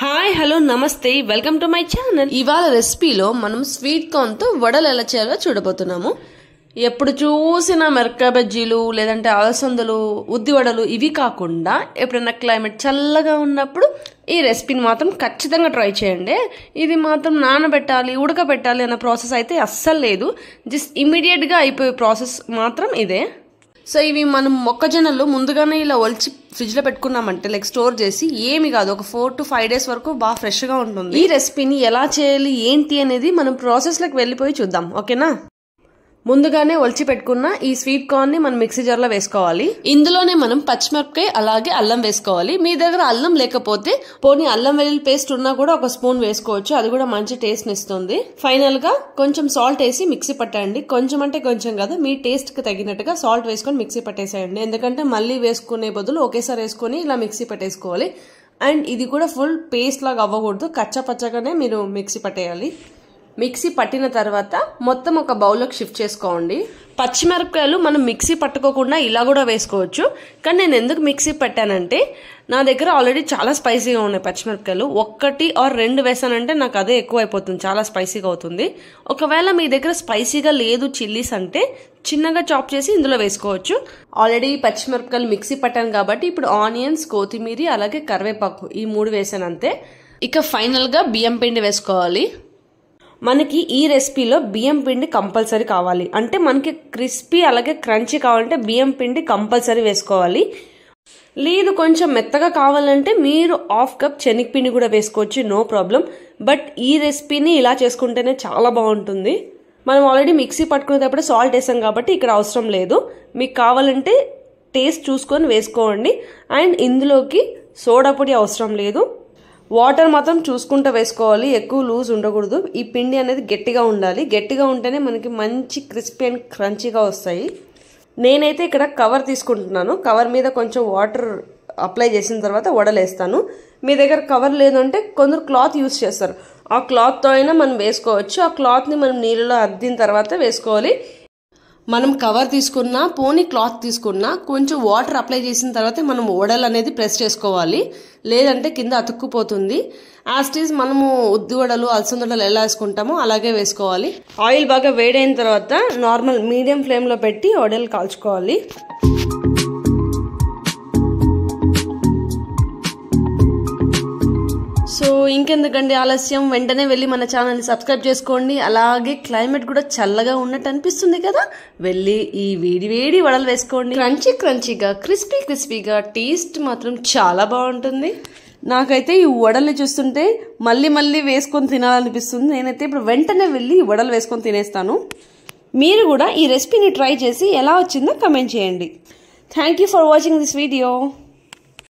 Hi hello నమస్తే welcome to my channel ఇవాళ రెసిపీలో మనం స్వీట్ కార్న్తో వడలు ఎలా చేయాలో చూడబోతున్నాము. ఎప్పుడు చూసిన మిరపకాయ బజ్జీలు లేదంటే అలసందలు ఉద్ది వడలు ఇవి కాకుండా ఎప్పుడైనా క్లైమేట్ చల్లగా ఉన్నప్పుడు ఈ రెసిపీని మాత్రం ఖచ్చితంగా ట్రై చేయండి. ఇది మాత్రం నానబెట్టాలి ఉడకబెట్టాలి అన్న ప్రాసెస్ అయితే అస్సలు లేదు. జస్ట్ ఇమీడియట్గా అయిపోయే ప్రాసెస్ మాత్రం ఇదే. సో ఇవి మనం మొక్కజొన్నలు ముందుగానే ఇలా ఒలిచి ఫ్రిడ్జ్లో పెట్టుకున్నామంటే లైక్ స్టోర్ చేసి ఏమి కాదు. ఒక ఫోర్ టు ఫైవ్ డేస్ వరకు బాగా ఫ్రెష్గా ఉంటుంది. ఈ రెసిపీని ఎలా చేయాలి ఏంటి అనేది మనం ప్రాసెస్లోకి వెళ్ళిపోయి చూద్దాం. ఓకేనా ముందుగానే ఒలిచి పెట్టుకున్న ఈ స్వీట్ కార్న్ని మనం మిక్సీ జార్లో వేసుకోవాలి. ఇందులోనే మనం పచ్చిమిరపకాయ అలాగే అల్లం వేసుకోవాలి. మీ దగ్గర అల్లం లేకపోతే పోనీ అల్లం వెల్లుల్లి పేస్ట్ ఉన్నా కూడా ఒక స్పూన్ వేసుకోవచ్చు. అది కూడా మంచి టేస్ట్ ఇస్తుంది. ఫైనల్గా కొంచెం సాల్ట్ వేసి మిక్సీ పట్టండి కొంచెం అంటే కొంచెం కదా మీ టేస్ట్కి తగినట్టుగా సాల్ట్ వేసుకొని మిక్సీ పట్టేసేయండి. ఎందుకంటే మళ్ళీ వేసుకునే బదులు ఒకేసారి వేసుకొని ఇలా మిక్సీ పట్టేసుకోవాలి. అండ్ ఇది కూడా ఫుల్ పేస్ట్ లాగా అవ్వకూడదు. కచ్చా పచ్చగానే మీరు మిక్సీ పట్టేయాలి. మిక్సీ పట్టిన తర్వాత మొత్తం ఒక బౌల్లోకి షిఫ్ట్ చేసుకోండి. పచ్చిమిరపకాయలు మనం మిక్సీ పట్టుకోకుండా ఇలా కూడా వేసుకోవచ్చు. కానీ నేను ఎందుకు మిక్సీ పెట్టానంటే నా దగ్గర ఆల్రెడీ చాలా స్పైసీగా ఉన్నాయి పచ్చిమిరపకాయలు. ఒక్కటి ఆర్ రెండు వేసానంటే నాకు అదే ఎక్కువ అయిపోతుంది చాలా స్పైసీగా అవుతుంది. ఒకవేళ మీ దగ్గర స్పైసీగా లేదు చిల్లీస్ అంటే చిన్నగా చాప్ చేసి ఇందులో వేసుకోవచ్చు. ఆల్రెడీ పచ్చిమిరపకాయలు మిక్సీ పట్టాను కాబట్టి ఇప్పుడు ఆనియన్స్ కొత్తిమీర అలాగే కరివేపాకు ఈ మూడు వేసాను అంతే. ఇక ఫైనల్గా బియ్యం పిండి వేసుకోవాలి. మనకి ఈ రెసిపీలో బియ్యం పిండి కంపల్సరీ కావాలి. అంటే మనకి క్రిస్పీ అలాగే క్రంచీ కావాలంటే బియ్యం పిండి కంపల్సరీ వేసుకోవాలి. లేదు కొంచెం మెత్తగా కావాలంటే మీరు హాఫ్ కప్ శనగపిండి కూడా వేసుకోవచ్చు నో ప్రాబ్లం. బట్ ఈ రెసిపీని ఇలా చేసుకుంటేనే చాలా బాగుంటుంది. మనం ఆల్రెడీ మిక్సీ పట్టుకునేటప్పుడు సాల్ట్ వేసాం కాబట్టి ఇక్కడ అవసరం లేదు. మీకు కావాలంటే టేస్ట్ చూసుకొని వేసుకోండి. అండ్ ఇందులోకి సోడా పొడి అవసరం లేదు. వాటర్ మాత్రం చూసుకుంటూ వేసుకోవాలి ఎక్కువ లూజ్ ఉండకూడదు. ఈ పిండి అనేది గట్టిగా ఉండాలి. గట్టిగా ఉంటేనే మనకి మంచి క్రిస్పీ అండ్ క్రంచీగా వస్తాయి. నేనైతే ఇక్కడ కవర్ తీసుకుంటున్నాను. కవర్ మీద కొంచెం వాటర్ అప్లై చేసిన తర్వాత వడలేస్తాను. మీ దగ్గర కవర్ లేదంటే కొందరు క్లాత్ యూస్ చేస్తారు. ఆ క్లాత్తో అయినా మనం వేసుకోవచ్చు. ఆ క్లాత్ని మనం నీళ్ళలో అద్దిన తర్వాత వేసుకోవాలి. మనం కవర్ తీసుకున్నా పోనీ క్లాత్ తీసుకున్నా కొంచెం వాటర్ అప్లై చేసిన తర్వాత మనం ఓడల్ అనేది ప్రెస్ చేసుకోవాలి. లేదంటే కింద అతుక్కుపోతుంది. యాస్టీస్ మనము ఉద్ది వడలు అలసందడలు ఎలా వేసుకుంటామో అలాగే వేసుకోవాలి. ఆయిల్ బాగా వేడైన తర్వాత నార్మల్ మీడియం ఫ్లేమ్లో పెట్టి వడలు కాల్చుకోవాలి. సో ఇంకెందుకండి ఆలస్యం? వెంటనే వెళ్ళి మన ఛానల్ని సబ్స్క్రైబ్ చేసుకోండి. అలాగే క్లైమేట్ కూడా చల్లగా ఉన్నట్టు అనిపిస్తుంది కదా? వెళ్ళి ఈ వేడి వేడి వడలు వేసుకోండి. క్రంచీ క్రంచీగా క్రిస్పీ క్రిస్పీగా టేస్ట్ మాత్రం చాలా బాగుంటుంది. నాకైతే ఈ వడల్ని చూస్తుంటే మళ్ళీ మళ్ళీ వేసుకొని తినాలనిపిస్తుంది. నేనైతే ఇప్పుడు వెంటనే వెళ్ళి ఈ వడలు వేసుకొని తినేస్తాను. మీరు కూడా ఈ రెసిపీని ట్రై చేసి ఎలా వచ్చిందో కమెంట్ చేయండి. Thank you for watching this video.